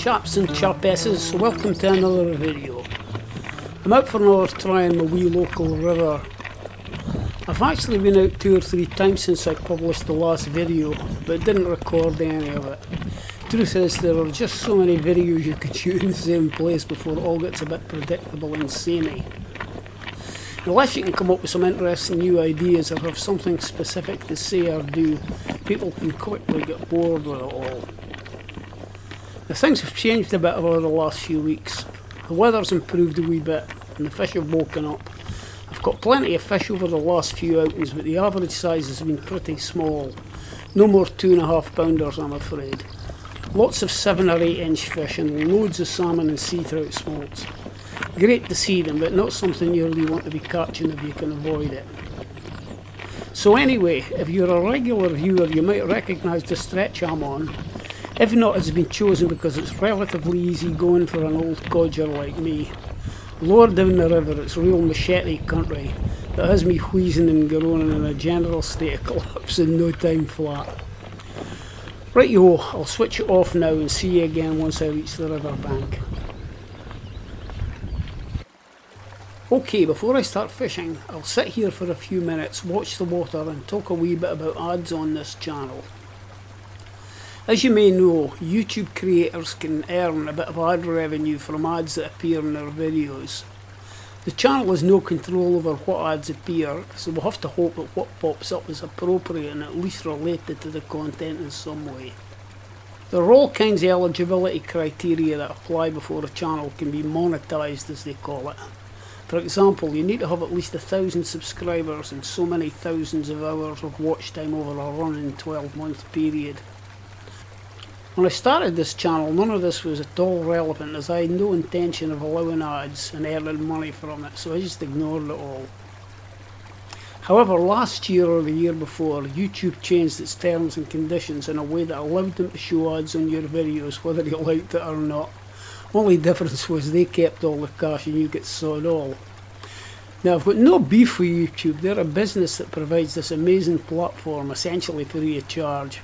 chaps and chapesses, welcome to another video. I'm out for another try in my wee local river. I've actually been out two or three times since I published the last video, but didn't record any of it. Truth is, there are just so many videos you could shoot in the same place before it all gets a bit predictable and samey. Unless you can come up with some interesting new ideas or have something specific to say or do, people can quickly get bored with it all. The things have changed a bit over the last few weeks. The weather's improved a wee bit and the fish have woken up. I've got plenty of fish over the last few outings but the average size has been pretty small. No more two and a half pounders I'm afraid. Lots of seven or eight inch fish and loads of salmon and sea trout smolts. Great to see them but not something you really want to be catching if you can avoid it. So anyway, if you're a regular viewer you might recognise the stretch I'm on if not, it's been chosen because it's relatively easy going for an old codger like me. Lower down the river, it's real machete country that has me wheezing and groaning in a general state of collapse in no time flat. Right yo, I'll switch it off now and see you again once I reach the river bank. Okay, before I start fishing, I'll sit here for a few minutes, watch the water and talk a wee bit about ads on this channel. As you may know, YouTube creators can earn a bit of ad revenue from ads that appear in their videos. The channel has no control over what ads appear, so we'll have to hope that what pops up is appropriate and at least related to the content in some way. There are all kinds of eligibility criteria that apply before a channel can be monetized as they call it. For example, you need to have at least a thousand subscribers and so many thousands of hours of watch time over a running 12 month period. When I started this channel, none of this was at all relevant as I had no intention of allowing ads and earning money from it, so I just ignored it all. However, last year or the year before, YouTube changed its terms and conditions in a way that allowed them to show ads on your videos whether you liked it or not. Only difference was they kept all the cash and you get sod all. Now I've got no beef with YouTube, they're a business that provides this amazing platform essentially free of charge.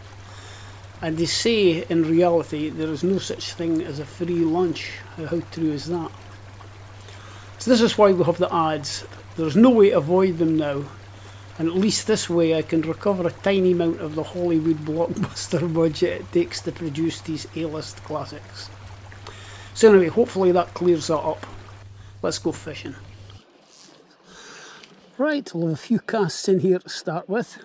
And they say in reality there is no such thing as a free lunch. How true is that? So this is why we have the ads. There's no way to avoid them now. And at least this way I can recover a tiny amount of the Hollywood blockbuster budget it takes to produce these A-list classics. So anyway, hopefully that clears that up. Let's go fishing. Right, we'll have a few casts in here to start with.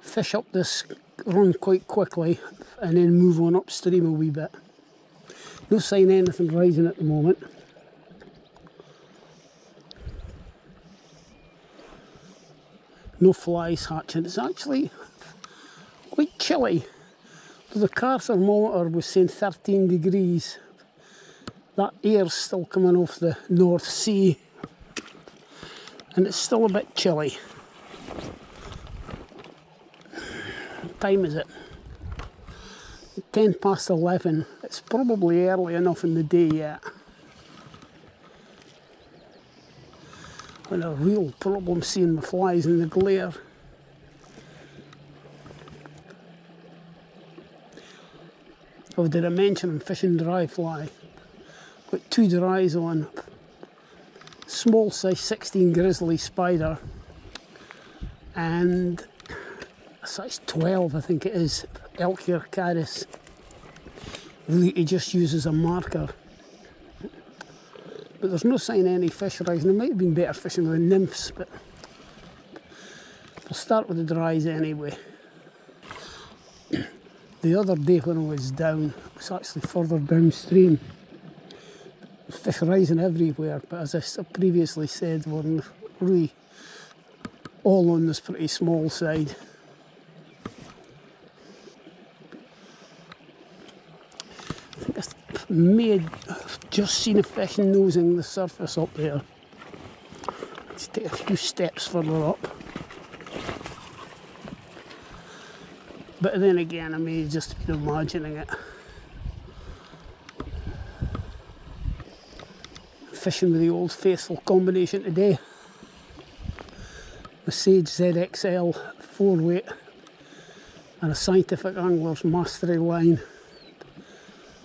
Fish up this run quite quickly and then move on upstream a wee bit. No sign of anything rising at the moment. No flies hatching. It's actually quite chilly. The car thermometer was saying 13 degrees. That air's still coming off the North Sea and it's still a bit chilly. Time is it? 10 past 11. It's probably early enough in the day yet. And a real problem seeing the flies in the glare. Oh, did I mention I'm fishing dry fly? Got two dries on. Small size 16 grizzly spider and size 12 I think it is, Elk hair caddis. Really he just uses a marker. But there's no sign of any fish rising. It might have been better fishing with nymphs, but we'll start with the dries anyway. the other day when I was down, it was actually further downstream. Fish rising everywhere, but as I previously said, we're really all on this pretty small side. Have just seen a fish nosing the surface up there. Let's take a few steps further up. But then again, I may just be imagining it. Fishing with the old faithful combination today. The Sage ZXL 4 weight and a Scientific Anglers Mastery line.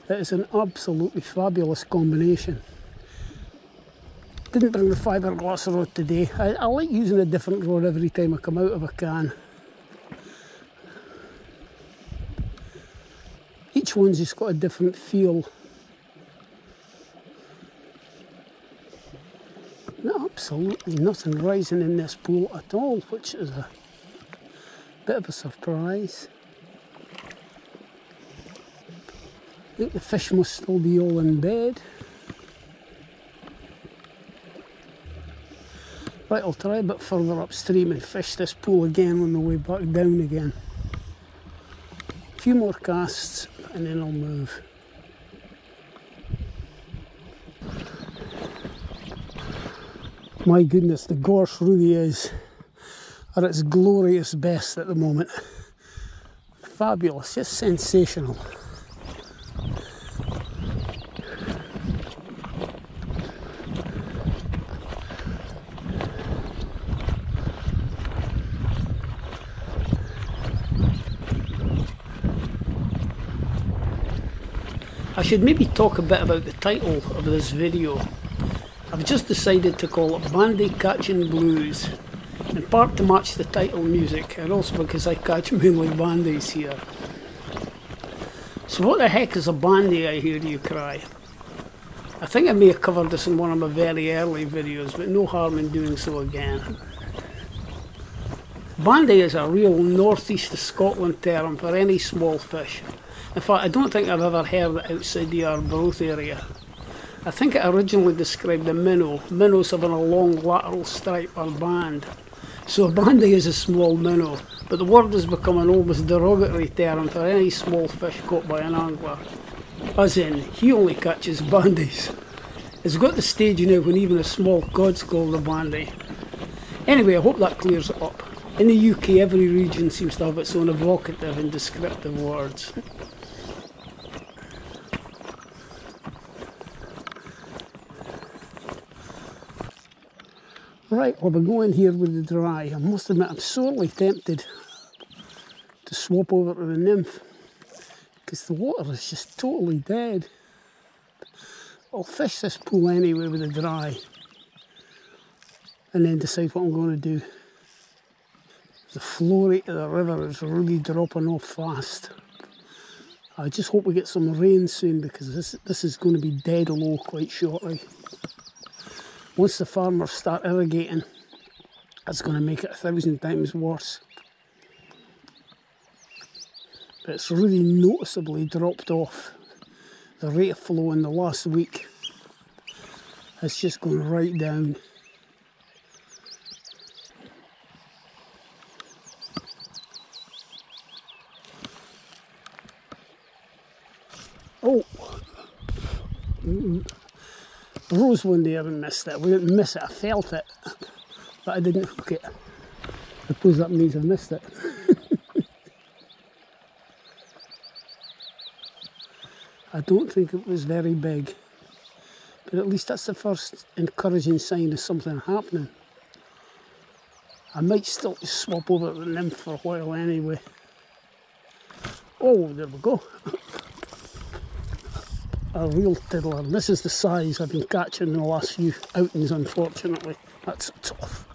It is an absolutely fabulous combination. Didn't bring the fiberglass rod today. I, I like using a different rod every time I come out of a can. each one's just got a different feel. Absolutely nothing rising in this pool at all, which is a bit of a surprise. I think the fish must still be all in bed. Right, I'll try a bit further upstream and fish this pool again on the way back down again. A few more casts and then I'll move. My goodness, the gorse really is at its glorious best at the moment. Fabulous, just sensational. I should maybe talk a bit about the title of this video. I've just decided to call it Bandy Catching Blues, in part to match the title music and also because I catch mainly bandies here. So what the heck is a bandy I hear you cry? I think I may have covered this in one of my very early videos but no harm in doing so again. Bandy is a real northeast of Scotland term for any small fish. In fact, I don't think I've ever heard it outside the Arbroath area. I think it originally described a minnow, minnows having a long lateral stripe or band. So a bandy is a small minnow, but the word has become an almost derogatory term for any small fish caught by an angler. As in, he only catches bandies. It's got the stage now when even a small cod's called a bandy. Anyway, I hope that clears it up. In the UK, every region seems to have its own evocative and descriptive words. Right, well, we're going here with the dry. I must admit, I'm sorely tempted to swap over to the nymph because the water is just totally dead. I'll fish this pool anyway with the dry and then decide what I'm going to do. The flow rate of the river is really dropping off fast. I just hope we get some rain soon because this, this is going to be dead low quite shortly once the farmers start irrigating, it's going to make it a thousand times worse. But it's really noticeably dropped off. The rate of flow in the last week has just gone right down. Oh! Mm -mm rose one day and missed it. We didn't miss it, I felt it, but I didn't hook it. I suppose that means I missed it. I don't think it was very big, but at least that's the first encouraging sign of something happening. I might still swap over the nymph for a while anyway. Oh, there we go a real tiddler. And This is the size I've been catching in the last few outings, unfortunately. That's tough.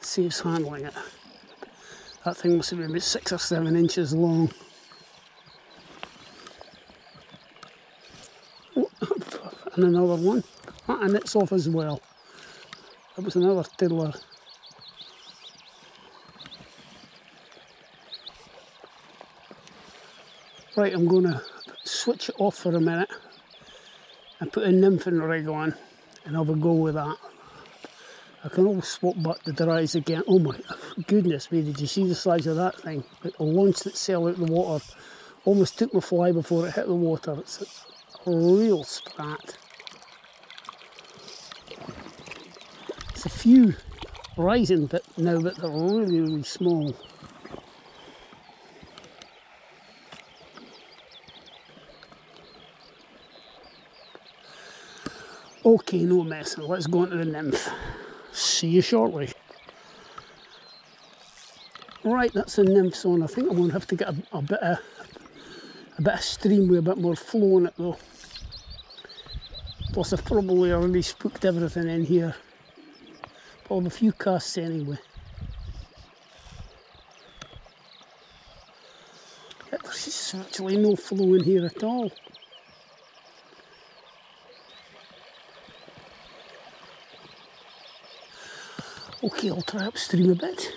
Saves handling it. That thing must have been about six or seven inches long. And another one. And it's off as well. That was another tiddler. Right, I'm going to switch it off for a minute and put a nymphing rig on and have a go with that. I can always swap back the dries again. Oh my goodness me, did you see the size of that thing? It launched itself out of the water. Almost took my fly before it hit the water. It's a real sprat. It's a few rising but now, but they're really, really small. Okay, no messing. Let's go into the nymph. See you shortly. Right, that's the nymph zone. I think I'm going to have to get a, a bit of a bit of stream with a bit more flow in it though. Plus I've probably already spooked everything in here. But have a few casts anyway. There's actually no flow in here at all. Okay, I'll try upstream a bit.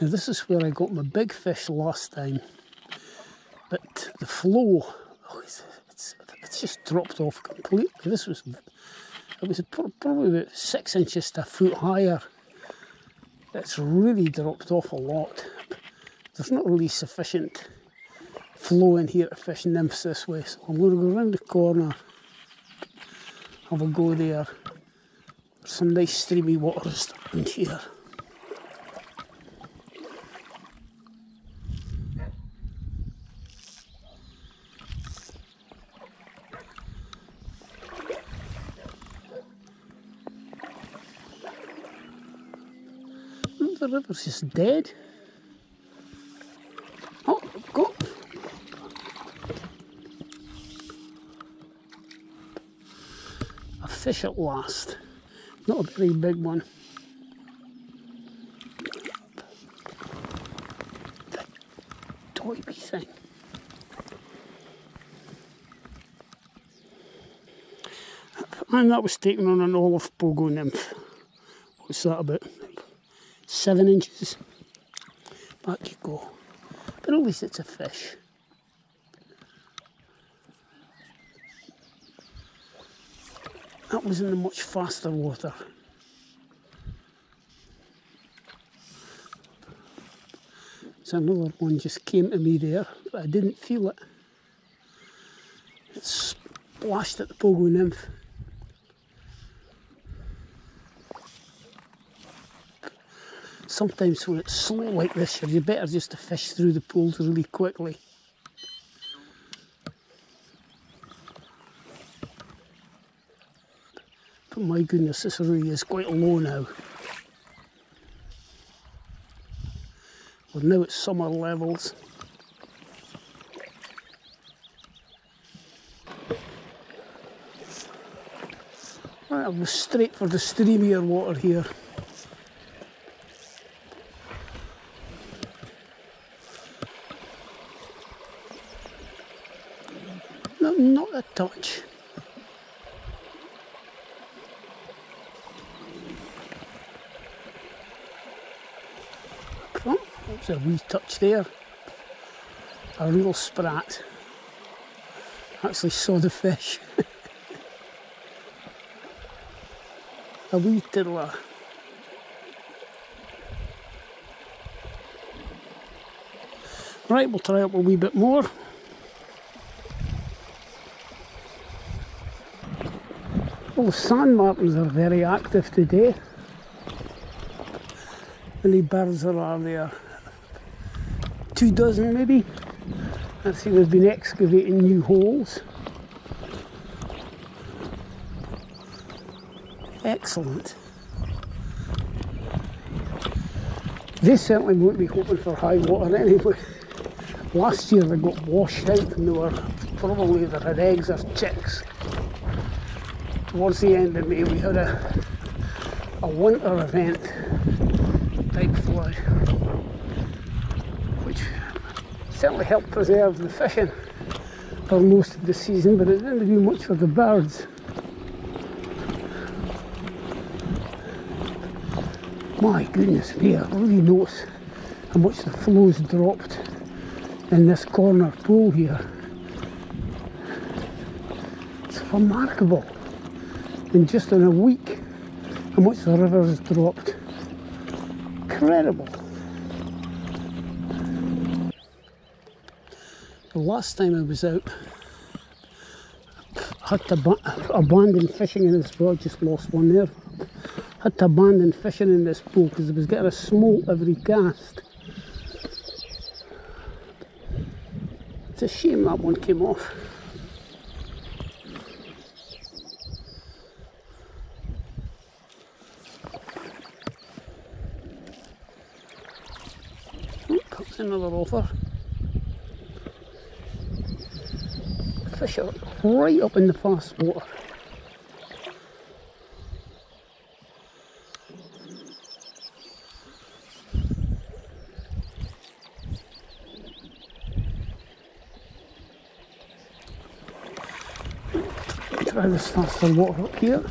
Now this is where I got my big fish last time, but the flow, oh, it's, it's, it's just dropped off completely. This was, it was probably about six inches to a foot higher. It's really dropped off a lot. There's not really sufficient flow in here to fish nymphs this way, so I'm going to go around the corner, have a go there some nice streamy waters in here. The river's just dead. Oh, go. A fish at last. Not a very big one. That toy thing. And that was taken on an olive pogo nymph. What's that about? Seven inches. Back you go. But at least it's a fish. That was in the much faster water. So another one just came to me there, but I didn't feel it. It splashed at the pogo nymph. Sometimes when it's slow like this, you're better just to fish through the pools really quickly. My goodness, this really is quite low now. Well, now it's summer levels. Right, go straight for the streamier water here. No, not a touch. A wee touch there. A real sprat. Actually saw the fish. a wee tiddler. Right, we'll try up a wee bit more. Well, the sand martins are very active today. Many birds are there two dozen maybe. I see they've been excavating new holes. Excellent. They certainly won't be hoping for high water anyway. Last year they got washed out and they were probably they had eggs or chicks. Towards the end of May we had a, a winter event certainly helped preserve the fishing for most of the season, but it didn't do much for the birds. My goodness me, I really notice how much the flow's dropped in this corner pool here. It's remarkable. In just in a week, how much the river has dropped. Incredible. The last time I was out, had to abandon fishing in this pool. Just lost one there. Had to abandon fishing in this pool because it was getting a smolt every cast. It's a shame that one came off. Oh, comes another offer. Fish are right up in the fast water. try this faster water up here.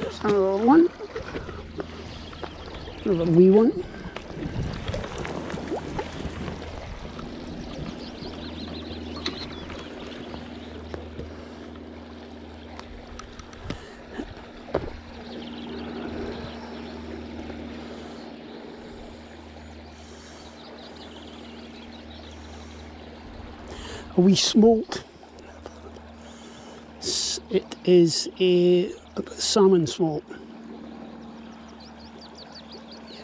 There's another one. Another wee one. a wee smolt. It is a salmon smolt.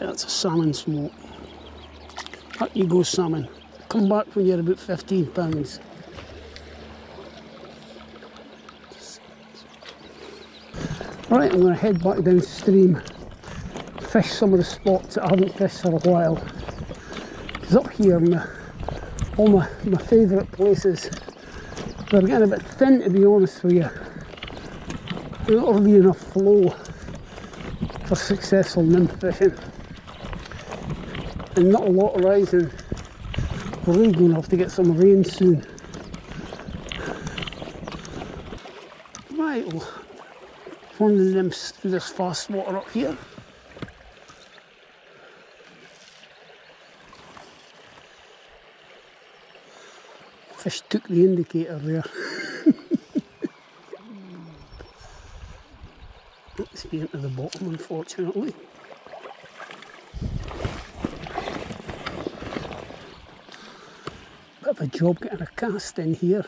That's a salmon smolt. Up you go, salmon. Come back when you're about 15 pounds. Right, I'm going to head back downstream, fish some of the spots that I haven't fished for a while. Because up here, my all my, my favourite places. They're getting a bit thin to be honest with you. There's not really enough flow for successful nymph fishing. And not a lot of rising. We're really going to have to get some rain soon. Right, well, one of the nymphs through this fast water up here. Fish took the indicator there. It's getting to the bottom unfortunately. Bit of a job getting a cast in here.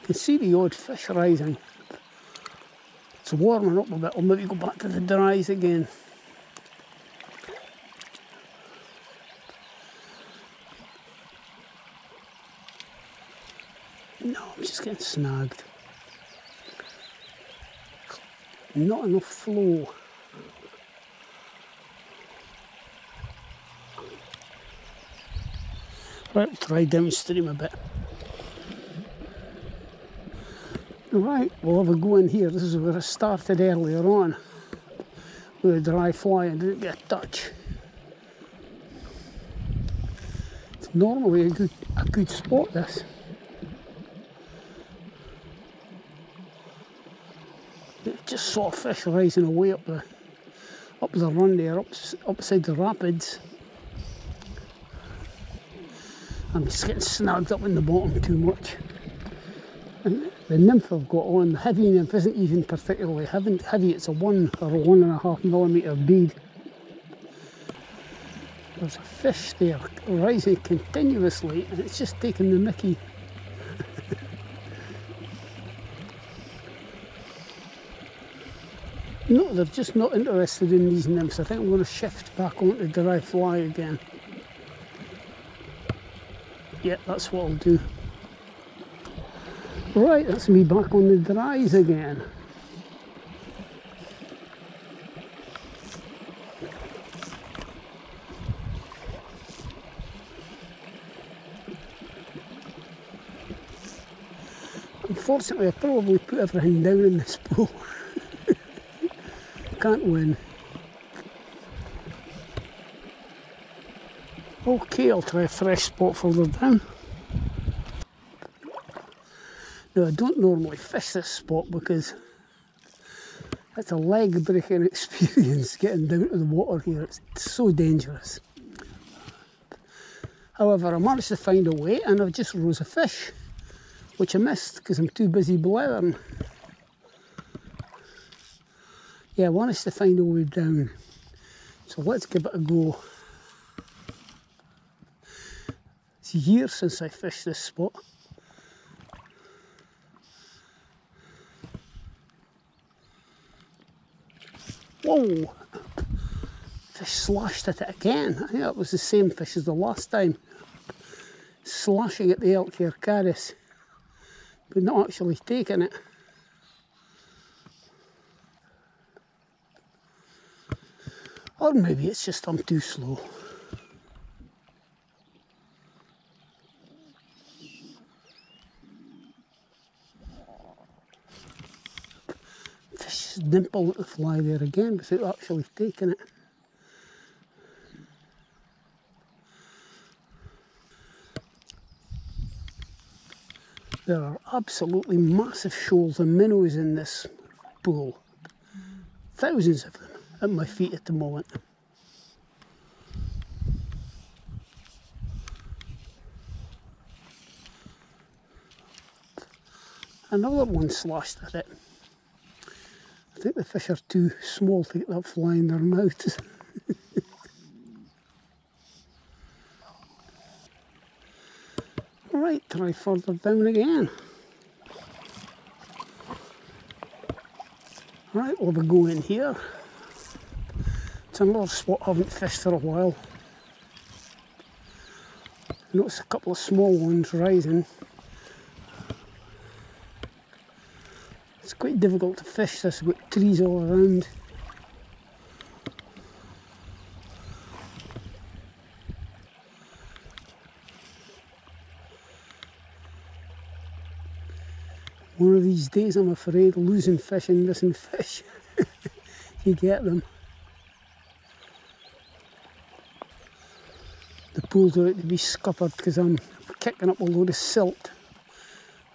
You can see the odd fish rising. It's warming up a bit. I'll maybe go back to the dries again. No, I'm just getting snagged. Not enough flow. Right, try downstream a bit. Right, we'll have a go in here. This is where I started earlier on with a dry fly and didn't get a touch. It's normally a good a good spot this. Just saw a fish rising away up the up the run there, up upside the rapids. I'm just getting snagged up in the bottom too much. And the nymph I've got on, the heavy nymph isn't even particularly heavy, it's a one or a one and a half millimetre bead. There's a fish there rising continuously and it's just taking the mickey. No, they're just not interested in these nymphs. I think I'm going to shift back onto dry fly again. Yeah, that's what I'll do. Right, that's me back on the dries again. Unfortunately, I probably put everything down in this pool. Can't win. Okay, I'll try a fresh spot further down. Now, I don't normally fish this spot because it's a leg breaking experience getting down to the water here. It's so dangerous. However, I managed to find a way and I've just rose a fish, which I missed because I'm too busy blathering. Yeah, I want us to find a way down. So let's give it a go. It's years since I fished this spot. Whoa! Fish slashed at it again. I think that was the same fish as the last time. Slashing at the elk hair caddis, but not actually taking it. Or maybe it's just I'm too slow. Fish dimple at the fly there again without actually taking it. There are absolutely massive shoals of minnows in this pool. Thousands of them at my feet at the moment. Another one slashed at it. I think the fish are too small to get that fly in their mouth. right, try further down again. Right, we'll be going here. Another spot I haven't fished for a while. Notice a couple of small ones rising. It's quite difficult to fish this, with trees all around. One of these days I'm afraid losing fish and missing fish. you get them. The pool's about to be scuppered because I'm kicking up a load of silt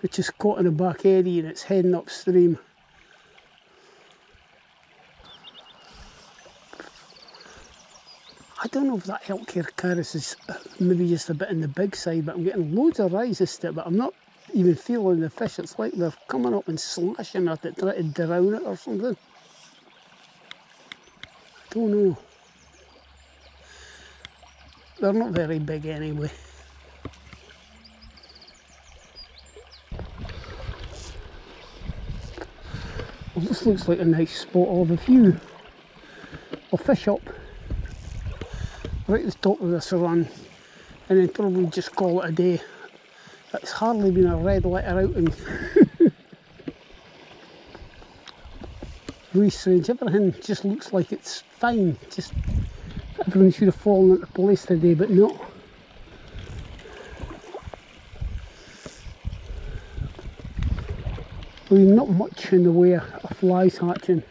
which is caught in the back eddy and it's heading upstream. I don't know if that elk hair caddis is uh, maybe just a bit in the big side, but I'm getting loads of rises to it, but I'm not even feeling the fish. It's like they're coming up and slashing at it, trying to drown it or something. I don't know. They're not very big anyway. Well, this looks like a nice spot of a view. I'll fish up right at the top of this run and then probably just call it a day. It's hardly been a red letter outing. really strange. Everything just looks like it's fine. Just everything should have fallen into place today, but not. I mean, not much in the way of flies hatching.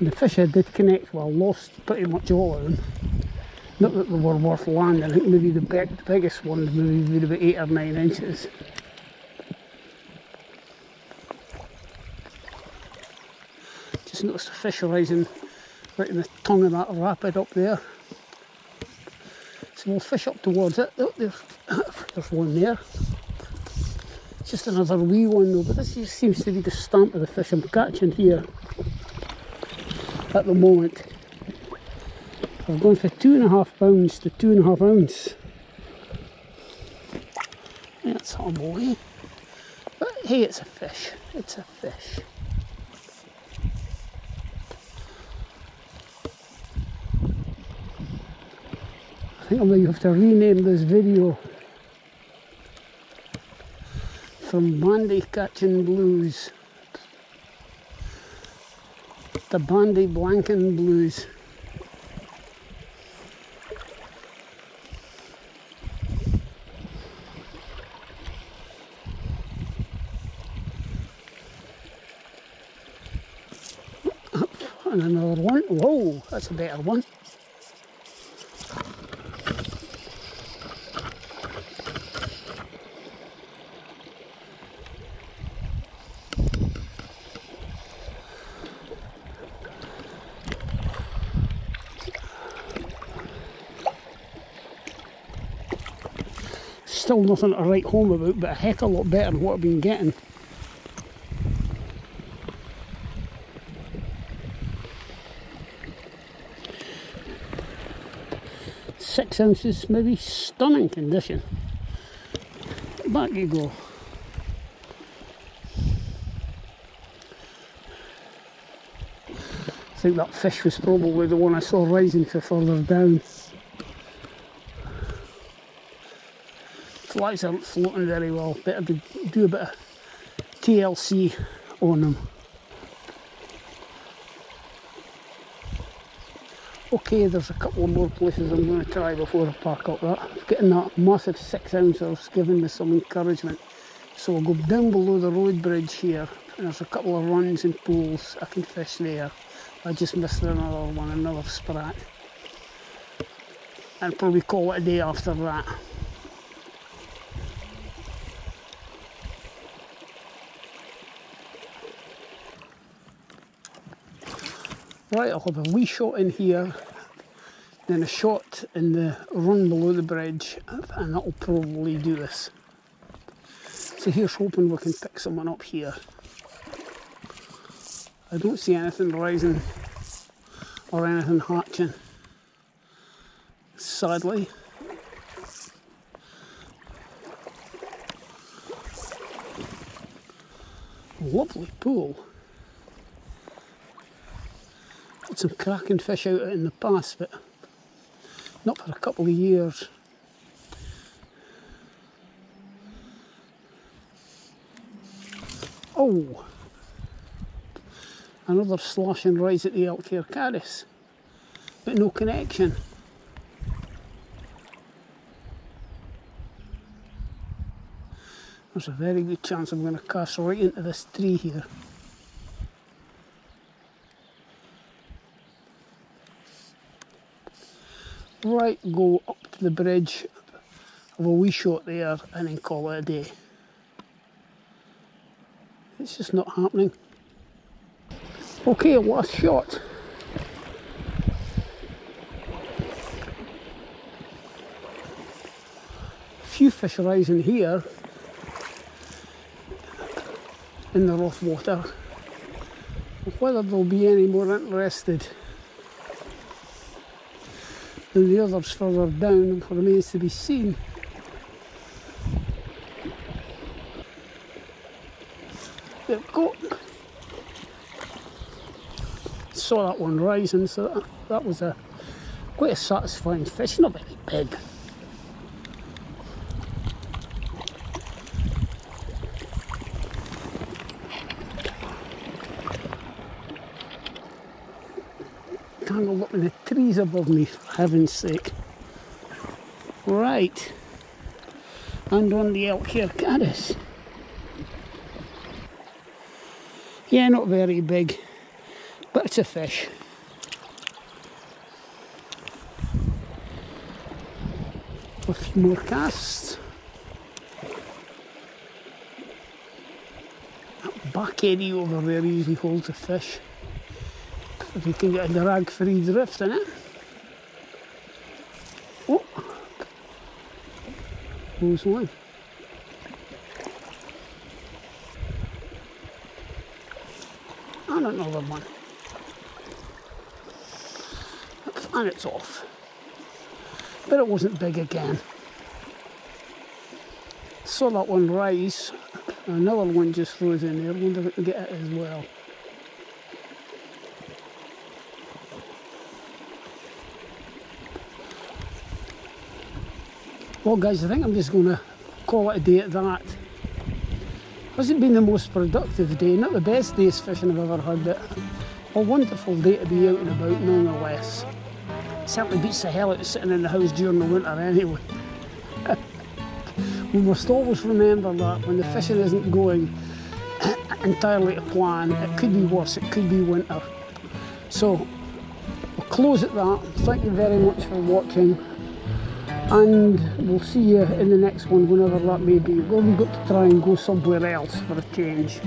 The fish I did connect, well, lost pretty much all of them. Not that they were worth landing, I think maybe the, big, the biggest one maybe about 8 or 9 inches. A fish rising right in the tongue of that rapid up there. So we'll fish up towards it. Oh, there's, there's one there. It's just another wee one though, but this just seems to be the stamp of the fish I'm catching here at the moment. I've gone for two and a half pounds to two and a half ounce. That's on boy. But hey, it's a fish. It's a fish. Think I might have to rename this video from Bandy Catching Blues. The Bandy Blanking Blues. And another one. Whoa, that's a better one. Still nothing to write home about, but a heck of a lot better than what I've been getting. Six ounces, maybe stunning condition. Back you go. I think that fish was probably the one I saw rising for further down. Flies aren't floating very well. Better to do a bit of TLC on them. Okay, there's a couple more places I'm going to try before I pack up that. Getting that massive six ouncer giving me some encouragement. So I'll go down below the road bridge here and there's a couple of runs and pools I can fish there. I just missed another one, another sprat. And probably call it a day after that. Right, I'll have a wee shot in here, then a shot in the run below the bridge, and that'll probably do this. So here's hoping we can pick someone up here. I don't see anything rising or anything hatching. Sadly. Lovely pool. Had some cracking fish out in the past, but not for a couple of years. Oh! Another slosh and rise at the Elkhair Caddis, but no connection. There's a very good chance I'm going to cast right into this tree here. Right go up to the bridge, have a wee shot there and then call it a day. It's just not happening. Okay, last shot. Few fish rising here in the rough water. Whether they'll be any more interested and the others further down remains to be seen. There we go. Saw that one rising, so that, that was a quite a satisfying fish, not very big. Up in the trees above me, for heaven's sake. Right, and on the Elkhair Caddis. Yeah, not very big, but it's a fish. A few more casts. That back eddy over there usually holds a fish if you can get a drag free drift in it. Oh, who's one? And another one. And it's off. But it wasn't big again. Saw that one rise. Another one just rose in there. wonder if I can get it as well. Well guys, I think I'm just going to call it a day at that. Hasn't been the most productive day, not the best day's fishing I've ever had, but a wonderful day to be out and about nonetheless. Certainly beats the hell out of sitting in the house during the winter anyway. we must always remember that when the fishing isn't going entirely to plan, it could be worse, it could be winter. So, we'll close at that. Thank you very much for watching and we'll see you in the next one whenever that may be. Well, we've got to try and go somewhere else for a change.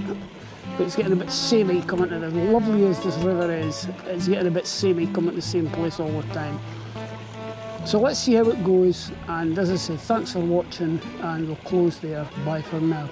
But it's getting a bit samey coming to as lovely as this river is, it's getting a bit samey coming to the same place all the time. So let's see how it goes and as I say, thanks for watching and we'll close there. Bye for now.